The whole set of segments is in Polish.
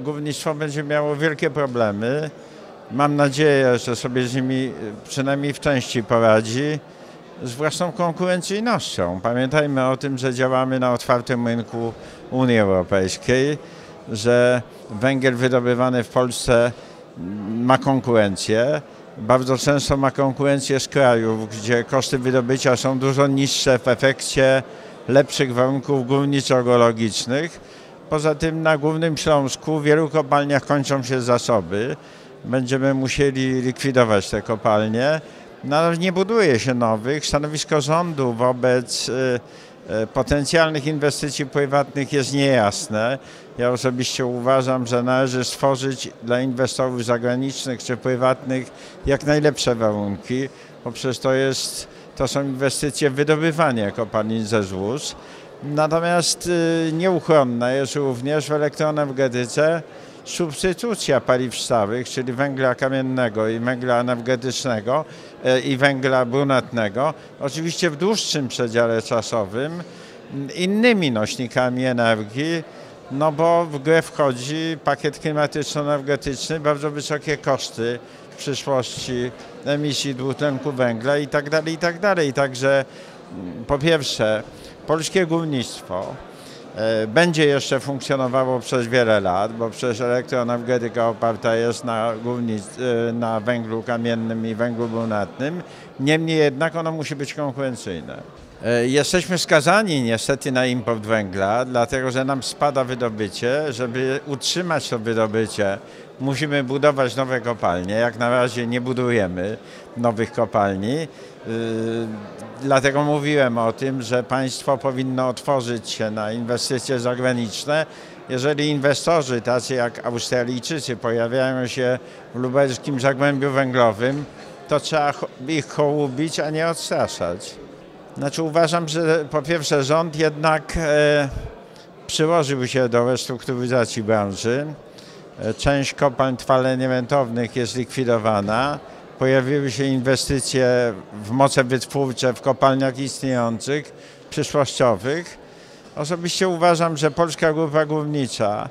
Górnictwo będzie miało wielkie problemy. Mam nadzieję, że sobie z nimi przynajmniej w części poradzi z własną konkurencyjnością. Pamiętajmy o tym, że działamy na otwartym rynku Unii Europejskiej, że węgiel wydobywany w Polsce ma konkurencję. Bardzo często ma konkurencję z krajów, gdzie koszty wydobycia są dużo niższe w efekcie lepszych warunków górniczo-geologicznych. Poza tym na Głównym Śląsku w wielu kopalniach kończą się zasoby. Będziemy musieli likwidować te kopalnie. No, nie buduje się nowych. Stanowisko rządu wobec y, y, potencjalnych inwestycji prywatnych jest niejasne. Ja osobiście uważam, że należy stworzyć dla inwestorów zagranicznych czy prywatnych jak najlepsze warunki, bo przecież to, jest, to są inwestycje w wydobywanie kopalin ze złóż. Natomiast y, nieuchronna jest również w elektroenergetyce substytucja paliw stałych, czyli węgla kamiennego i węgla energetycznego e, i węgla brunatnego, oczywiście w dłuższym przedziale czasowym innymi nośnikami energii, no bo w grę wchodzi pakiet klimatyczno-energetyczny, bardzo wysokie koszty w przyszłości emisji dwutlenku węgla i tak dalej, i tak dalej. Także po pierwsze polskie górnictwo E, będzie jeszcze funkcjonowało przez wiele lat, bo przecież elektroenergetyka oparta jest na, e, na węglu kamiennym i węglu brunatnym. Niemniej jednak ono musi być konkurencyjne. E, jesteśmy skazani niestety na import węgla, dlatego że nam spada wydobycie. Żeby utrzymać to wydobycie, musimy budować nowe kopalnie. Jak na razie nie budujemy nowych kopalni. Dlatego mówiłem o tym, że państwo powinno otworzyć się na inwestycje zagraniczne. Jeżeli inwestorzy tacy jak Australijczycy pojawiają się w lubelskim zagłębiu węglowym, to trzeba ich hołubić, a nie odstraszać. Znaczy uważam, że po pierwsze rząd jednak e, przyłożył się do restrukturyzacji branży. E, część kopalń trwale węglownych jest likwidowana pojawiły się inwestycje w moce wytwórcze w kopalniach istniejących, przyszłościowych. Osobiście uważam, że Polska Grupa Górnicza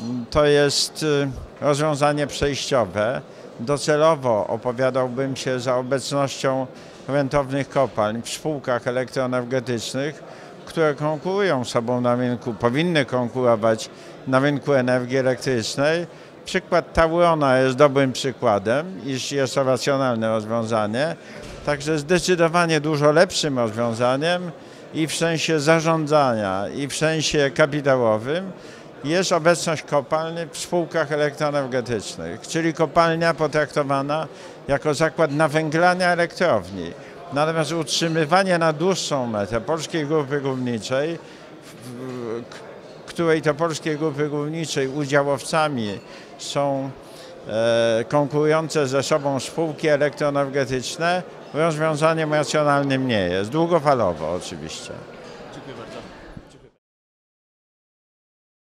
mm, to jest y, rozwiązanie przejściowe. Docelowo opowiadałbym się za obecnością rentownych kopalń w spółkach elektroenergetycznych, które konkurują sobą na rynku, powinny konkurować na rynku energii elektrycznej. Przykład Taurona jest dobrym przykładem, iż jest to racjonalne rozwiązanie, także zdecydowanie dużo lepszym rozwiązaniem i w sensie zarządzania, i w sensie kapitałowym jest obecność kopalni w spółkach elektroenergetycznych, czyli kopalnia potraktowana jako zakład nawęglania elektrowni. Natomiast utrzymywanie na dłuższą metę Polskiej Grupy Górniczej, której to Polskiej Grupy Górniczej udziałowcami są e, konkurujące ze sobą spółki elektroenergetyczne, rozwiązaniem racjonalnym nie jest, długofalowo oczywiście.